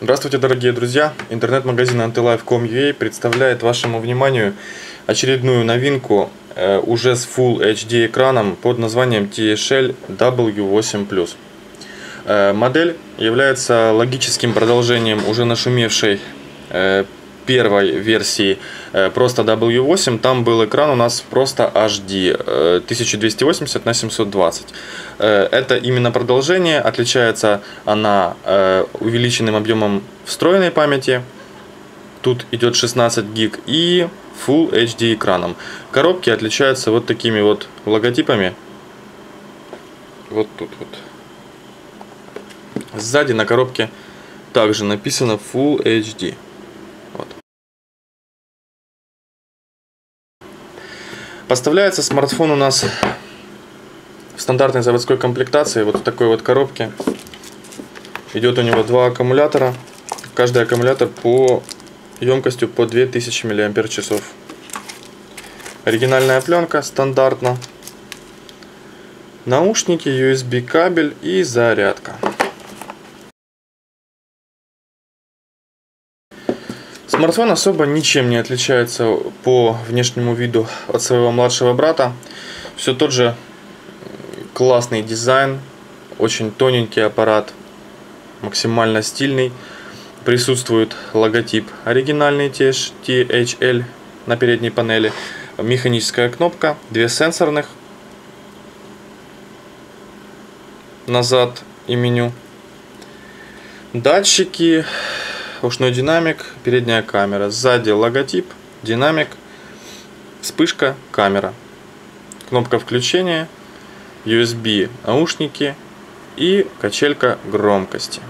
Здравствуйте, дорогие друзья! Интернет-магазин antilife.com.ua представляет вашему вниманию очередную новинку э, уже с Full HD экраном под названием TSL W8+. Э, модель является логическим продолжением уже нашумевшей э, первой версии э, просто W8, там был экран у нас просто HD 1280 э, на 720. Э, это именно продолжение, отличается она увеличенным объемом встроенной памяти, тут идет 16 гиг и Full HD экраном. Коробки отличаются вот такими вот логотипами. Вот тут вот. Сзади на коробке также написано Full HD. Поставляется смартфон у нас в стандартной заводской комплектации, вот в такой вот коробке. Идет у него два аккумулятора, каждый аккумулятор по емкостью по 2000 мАч. Оригинальная пленка, стандартно. Наушники, USB кабель и зарядка. Смартфон особо ничем не отличается по внешнему виду от своего младшего брата. Все тот же классный дизайн, очень тоненький аппарат, максимально стильный. Присутствует логотип оригинальный THL на передней панели. Механическая кнопка, две сенсорных. Назад и меню. Датчики, ушной динамик, передняя камера, сзади логотип, динамик, вспышка, камера, кнопка включения, USB наушники и качелька громкости.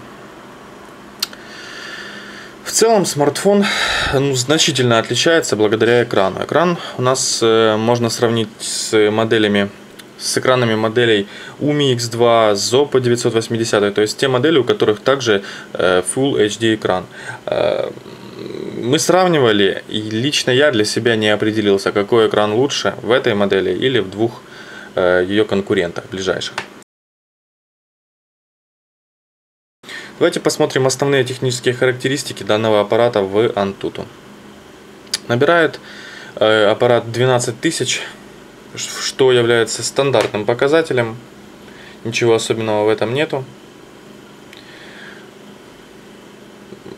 В целом смартфон ну, значительно отличается благодаря экрану. Экран у нас э, можно сравнить с моделями с экранами моделей UMI X2, ZOPA 980, то есть те модели, у которых также э, Full HD экран. Э, мы сравнивали, и лично я для себя не определился, какой экран лучше в этой модели или в двух э, ее конкурентах ближайших. Давайте посмотрим основные технические характеристики данного аппарата в Antutu. Набирает аппарат 12 тысяч что является стандартным показателем. Ничего особенного в этом нету.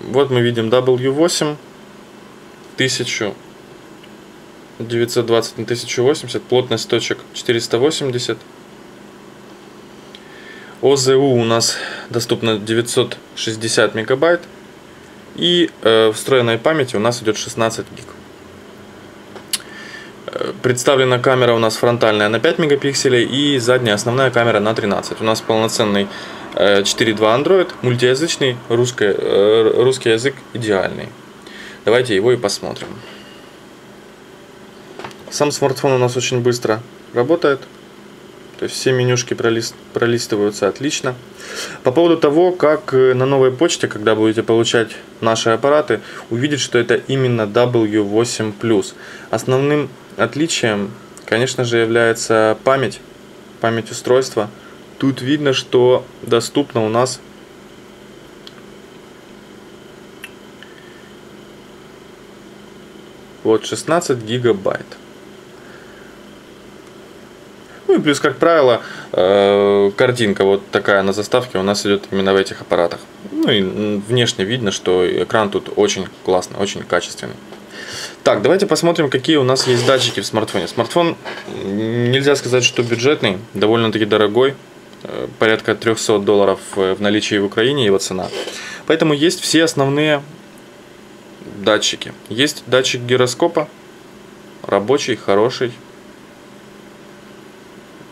Вот мы видим W8 1920 на 1080, плотность точек 480. ОЗУ у нас доступно 960 мегабайт. И э, встроенной памяти у нас идет 16 гиг. Представлена камера у нас фронтальная на 5 мегапикселей и задняя основная камера на 13. У нас полноценный 4.2 э, Android, мультиязычный, русский, э, русский язык идеальный. Давайте его и посмотрим. Сам смартфон у нас очень быстро работает. То есть все менюшки пролист, пролистываются отлично. По поводу того, как э, на новой почте, когда будете получать наши аппараты, увидеть, что это именно W8+. Основным Отличием, конечно же, является память, память устройства. Тут видно, что доступно у нас вот 16 гигабайт. Ну и плюс, как правило, э, картинка вот такая на заставке у нас идет именно в этих аппаратах. Ну и внешне видно, что экран тут очень классный, очень качественный. Так, давайте посмотрим, какие у нас есть датчики в смартфоне. Смартфон, нельзя сказать, что бюджетный, довольно-таки дорогой. Э, порядка 300 долларов э, в наличии в Украине его цена. Поэтому есть все основные датчики. Есть датчик гироскопа, рабочий, хороший.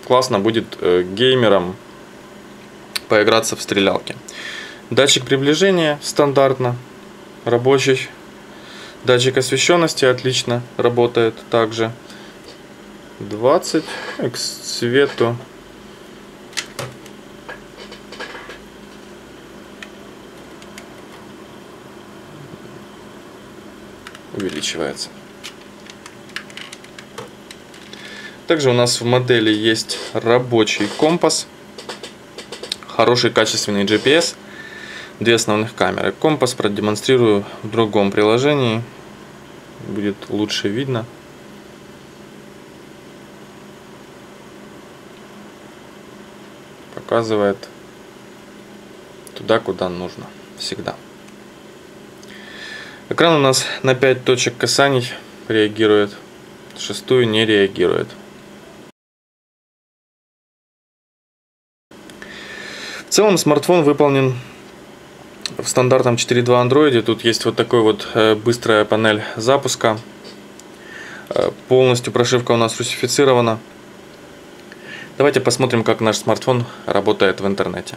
Классно будет э, геймерам поиграться в стрелялки. Датчик приближения стандартно, рабочий, Датчик освещенности отлично работает также. 20 к цвету. Увеличивается. Также у нас в модели есть рабочий компас, хороший качественный GPS. две основных камеры. Компас продемонстрирую в другом приложении. Будет лучше видно. Показывает туда, куда нужно. Всегда. Экран у нас на 5 точек касаний реагирует. Шестую не реагирует. В целом смартфон выполнен в стандартном 4.2 Android. Тут есть вот такой вот э, быстрая панель запуска. Э, полностью прошивка у нас русифицирована. Давайте посмотрим, как наш смартфон работает в интернете.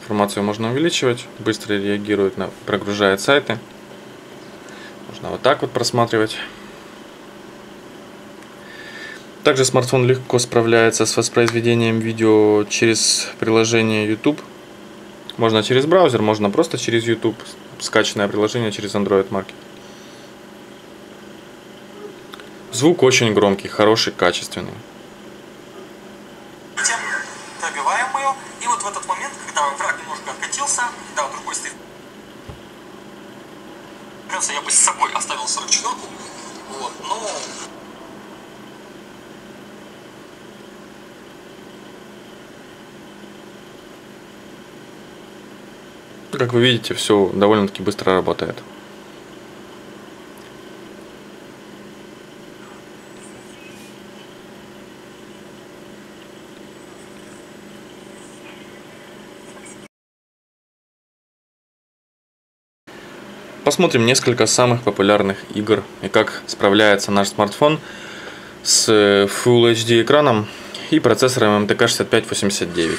Информацию можно увеличивать, быстро реагирует, на, прогружает сайты. Можно вот так вот просматривать. Также смартфон легко справляется с воспроизведением видео через приложение YouTube. Можно через браузер, можно просто через YouTube, скачанное приложение через Android Market. Звук очень громкий, хороший, качественный. Как вы видите, все довольно-таки быстро работает. Посмотрим несколько самых популярных игр и как справляется наш смартфон с Full HD экраном и процессором MTK6589.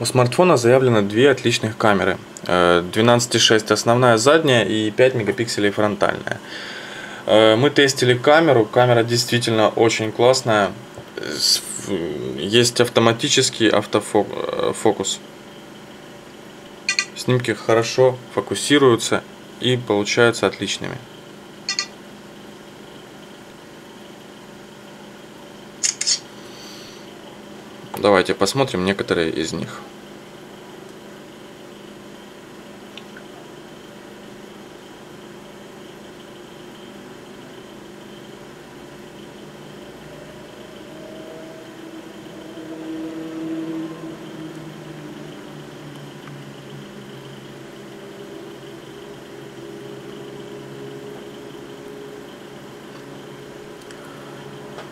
У смартфона заявлено две отличных камеры. 12,6 э, основная задняя и 5 мегапикселей фронтальная. Э, мы тестили камеру, камера действительно очень классная. Есть автоматический автофокус. Снимки хорошо фокусируются и получаются отличными. Давайте посмотрим некоторые из них.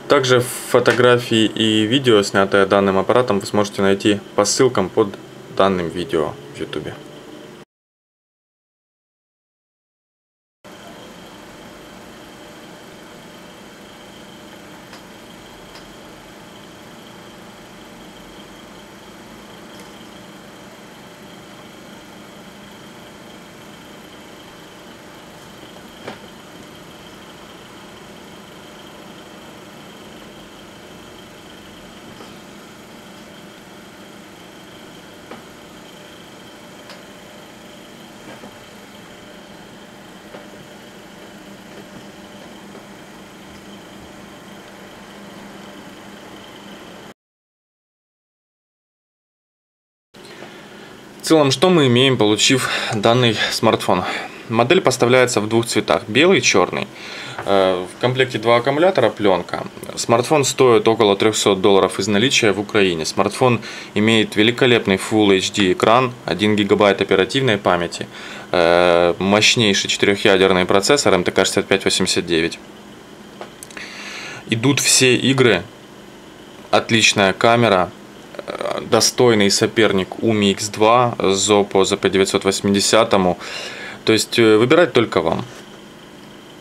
Также фотографии и видео, снятые данным аппаратом, вы сможете найти по ссылкам под данным видео в YouTube. Целом, что мы имеем, получив данный смартфон? Модель поставляется в двух цветах, белый и черный. Э, в комплекте два аккумулятора, пленка. Смартфон стоит около 300 долларов из наличия в Украине. Смартфон имеет великолепный Full HD экран, 1 гигабайт оперативной памяти, э, мощнейший четырехъядерный процессор MTK6589. Идут все игры, отличная камера, достойный соперник Umi X2 Zopo ZP980. То есть э, выбирать только вам.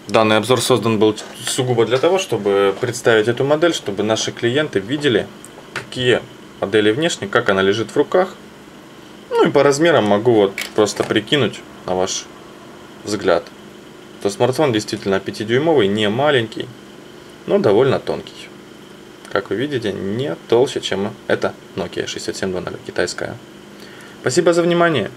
Данный обзор создан был сугубо для того, чтобы представить эту модель, чтобы наши клиенты видели, какие модели внешне, как она лежит в руках. Ну и по размерам могу вот просто прикинуть на ваш взгляд. То смартфон действительно 5-дюймовый, не маленький, но довольно тонкий как вы видите, не толще, чем это Nokia 6700 китайская. Спасибо за внимание.